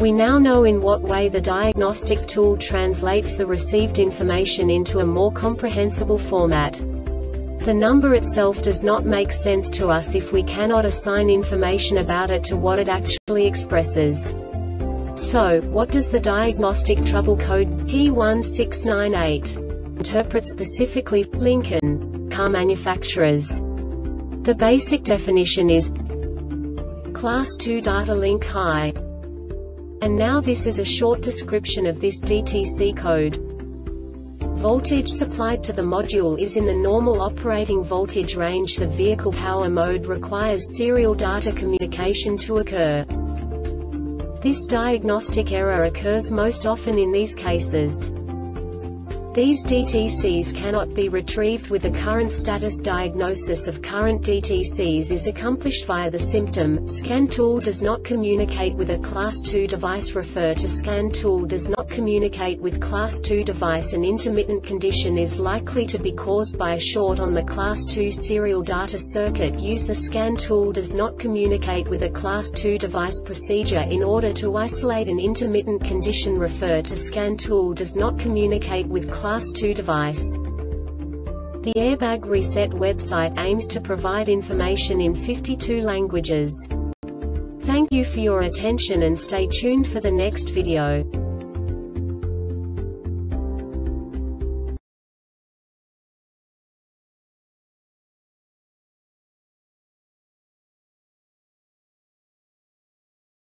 We now know in what way the diagnostic tool translates the received information into a more comprehensible format. The number itself does not make sense to us if we cannot assign information about it to what it actually expresses. So, what does the diagnostic trouble code P1698 interpret specifically Lincoln car manufacturers? The basic definition is Class 2 data link high. And now this is a short description of this DTC code. Voltage supplied to the module is in the normal operating voltage range The vehicle power mode requires serial data communication to occur. This diagnostic error occurs most often in these cases. These DTCs cannot be retrieved with the current status diagnosis of current DTCs is accomplished via the symptom, scan tool does not communicate with a class 2 device. Refer to scan tool does not communicate with class 2 device. An intermittent condition is likely to be caused by a short on the class 2 serial data circuit. Use the scan tool does not communicate with a class 2 device procedure. In order to isolate an intermittent condition refer to scan tool does not communicate with class Class 2 device. The Airbag Reset website aims to provide information in 52 languages. Thank you for your attention and stay tuned for the next video.